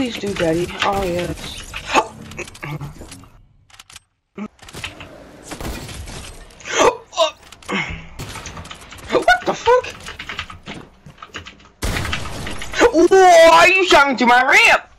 Please do, Daddy. Oh, yes. what the fuck? Whoa, are you shouting to my ramp?